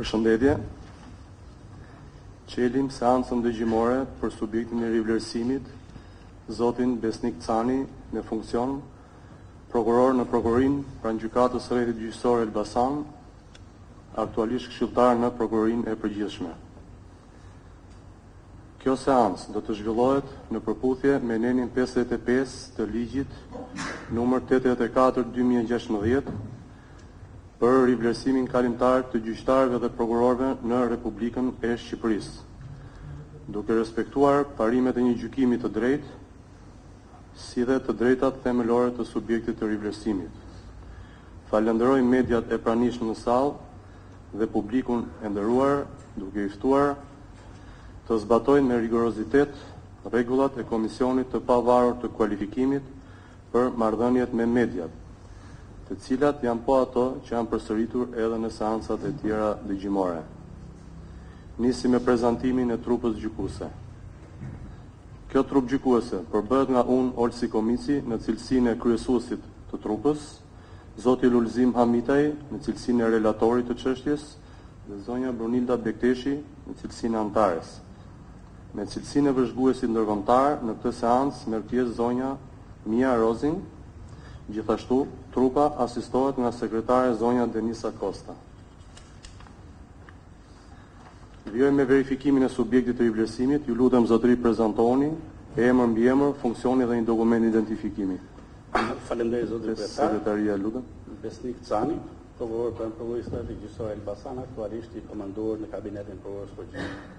Përshëndetje. Çelim seancën dëgjimore për subjektin e rivlerësimit, zotin Besnik Cani në funksion prokuror në prokurorinë pranë gjykatës së rrethit gjyqësor Elbasan, aktualisht këshilltar në prokurorinë e përgjithshme. Kjo seancë do të zhvillohet në përputhje me nenin pesëdhjetë e pesë të Ligjit numër tetëdhjetë e katër dy mijë e gjashtëmbëdhjetë për rivlerësimin kalimtar të gjyqtarëve dhe prokurorëve në Republikën e Shqipërisë, duke respektuar parimet e një gjykimi të drejtë, si dhe të drejtat themelore të subjektit të rivlerësimit. Falënderoj mediat e pranishme në sallë dhe publikun e nderuar duke i ftuar të zbatojnë me rigorozitet rregullat e Komisionit të Pavarur të Kualifikimit për Marrëdhëniet me Mediat, të cilat janë po ato që janë përsëritur edhe në seancat e tjera dëgjimore. Nisim me prezantimin e trupës gjykuese. Kjo trupë gjykuese përbëhet nga unë Olsi Komici në cilësinë e kryesuesit të trupës, zoti Lulzim Hamitaj në cilësinë e relatorit të çështjes dhe zonja Brunilda Bekteshi në cilësinë e anëtares. Me cilësinë e vëzhguesit ndërkombëtar në këtë seancë merr pjesë zonja Mia Rozing, gjithashtu trupa asistohet nga sekretare zonja Denisa Kosta. Vijojmë me verifikimin e subjektit të rivlerësimit, ju lutem zotëri prezantohuni, emër, mbiemër, funksioni dhe një dokument identifikimi. Faleminderit zotëri kryetar. Te sekretaria, lutem. Besnik Cani, prokuror pranë Prokurorisë së Rrethit Gjyqësor Elbasan, aktualisht i komanduar në kabinetin e prokurorit të përgjithshëm.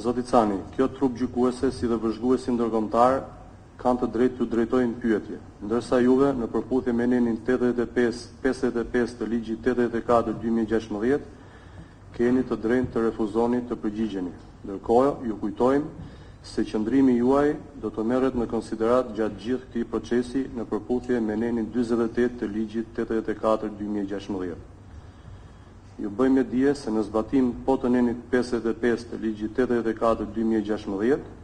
Zoti Cani, kjo trupë gjykuese si dhe vëzhguesi ndërkombëtar kanë të drejtë t'ju drejtojnë pyetje. Ndërsa juve, në përputhje me nenin tetëdhjetë e pesë, pesëdhjetë e pesë të ligjit tetëdhjetë e katër dy mijë e gjashtëmbëdhjetë, keni të drejtë të refuzoni të përgjigjeni. Ndërkohë, ju kujtojmë se qëndrimi juaj do të merret në konsideratë gjatë gjithë këtij procesi në përputhje me nenin dyzet e tetë të ligjit tetëdhjetë e katër dy mijë e gjashtëmbëdhjetë. Ju bëjmë me dije se në zbatim po të nenit pesëdhjetë e pesë të Ligjit tetëdhjetë e katër dy mijë e gjashtëmbëdhjetë,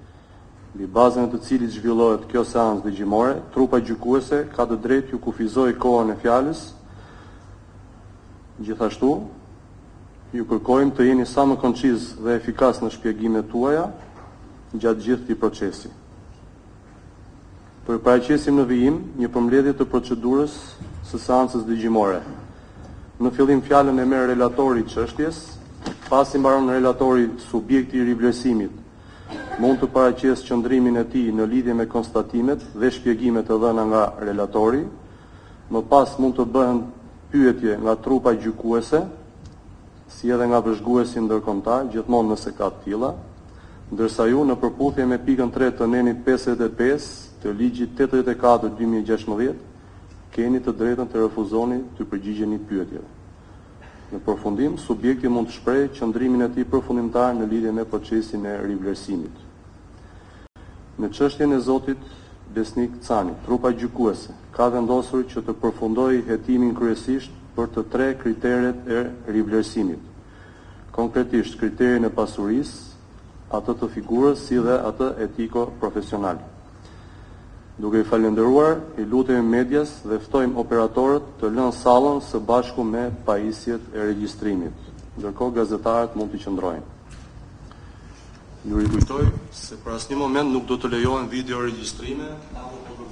mbi bazën e të cilit zhvillohet kjo seancë dëgjimore, trupa gjykuese ka të drejtë t'ju kufizojë kohën e fjalës, gjithashtu, ju kërkojmë të jeni sa më konciz dhe efikas në shpjegimet tuaja gjatë gjithë këtij procesi. Po ju paraqesim në vijim një përmbledhje të procedurës së seancës dëgjimore. Në fillim fjalën e merr relatori i çështjes, pasi mbaron relatori subjekti i rivlerësimit mund të paraqesë qëndrimin e tij në lidhje me konstatimet dhe shpjegimet e dhëna nga relatori, më pas mund të bëhen pyetje nga trupa gjykuese, si edhe nga vëzhguesi ndërkombëtar, gjithmonë nëse ka të tilla, ndërsa ju, në përputhje me pikën tre të nenit pesëdhjetë e pesë të Ligjit tetëdhjetë e katër dy mijë e gjashtëmbëdhjetë, keni të drejtën të refuzoni t'i përgjigjeni pyetjeve. Në përfundim, subjekti mund të shprehë qëndrimin e tij përfundimtar në lidhje me procesin e rivlerësimit. Në çështjen e zotit Besnik Cani, trupa gjykuese ka vendosur që të përfundojë hetimin kryesisht për të tre kriteret e rivlerësimit, konkretisht kriterin e pasurisë, atë të figurës si dhe atë etiko-profesional. Duke i falënderuar, i lutemi medias dhe ftojmë operatorët të lënë sallën së bashku me pajisjet e regjistrimit, ndërkohë gazetarët mund të qëndrojnë. Ju rikujtoj se për asnjë moment nuk do të lejohen video regjistrime apo fotografi.